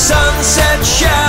sunset shine.